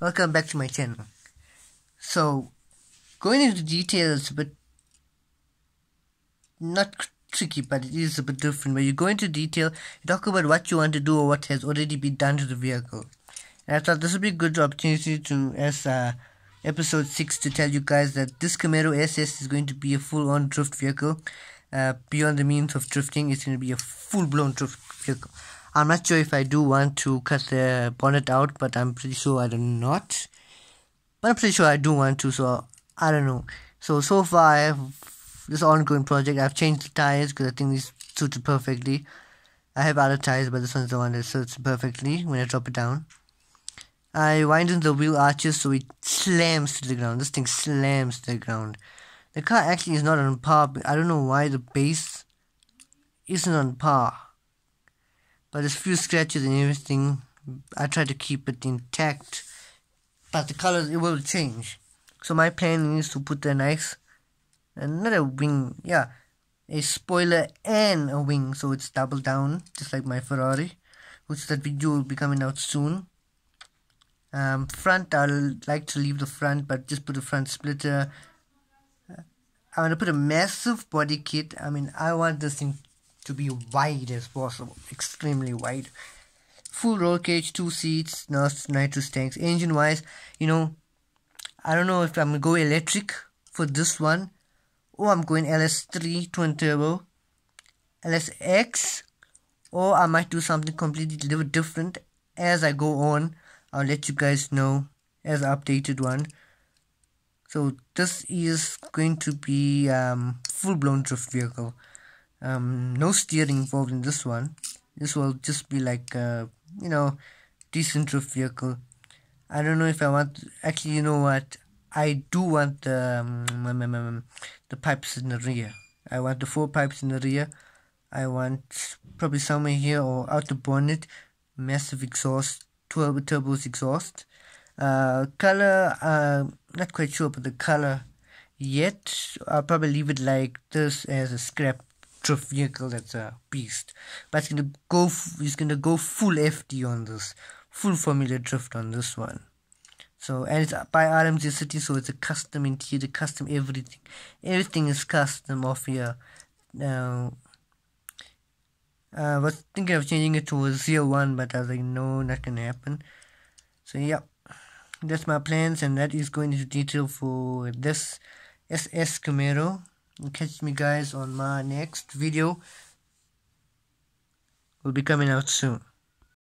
welcome back to my channel. So, going into details, but not tricky, but it is a bit different. When you go into detail, you talk about what you want to do or what has already been done to the vehicle. And I thought this would be a good opportunity to, as uh, episode 6, to tell you guys that this Camaro SS is going to be a full-on drift vehicle. Uh, beyond the means of drifting, it's going to be a full-blown drift vehicle. I'm not sure if I do want to cut the bonnet out, but I'm pretty sure I do not. But I'm pretty sure I do want to, so I don't know. So, so far I have this ongoing project. I've changed the tires because I think these suit perfectly. I have other tires, but this one's the one that suits perfectly when I drop it down. I wind in the wheel arches so it slams to the ground. This thing slams to the ground. The car actually is not on par. I don't know why the base isn't on par but there's few scratches and everything. I try to keep it intact, but the colors it will change. So my plan is to put a nice, another wing, yeah, a spoiler and a wing, so it's double down, just like my Ferrari, which that video will be coming out soon. Um, front, I'll like to leave the front, but just put a front splitter. I'm gonna put a massive body kit. I mean, I want this thing to be wide as possible, extremely wide. Full roll cage, two seats, nitrous tanks. Engine wise, you know, I don't know if I'm gonna go electric for this one, or I'm going LS3 twin turbo, LSX, or I might do something completely different as I go on. I'll let you guys know as updated one. So this is going to be um, full blown drift vehicle um, no steering involved in this one. This will just be like a, you know decent drift vehicle. I don't know if I want actually you know what? I do want the um, the pipes in the rear. I want the four pipes in the rear. I want probably somewhere here or out the bonnet. Massive exhaust turbo turbos exhaust. Uh, color uh, not quite sure about the color yet. I'll probably leave it like this as a scrap drift vehicle that's a beast. But it's gonna go. He's gonna go full FD on this, full Formula Drift on this one. So and it's by RMZ City, so it's a custom interior, custom everything. Everything is custom off here. Now, uh, I was thinking of changing it to a ZL1, but I was like, no, not gonna happen. So yeah, that's my plans, and that is going into detail for this SS Camaro catch me guys on my next video. Will be coming out soon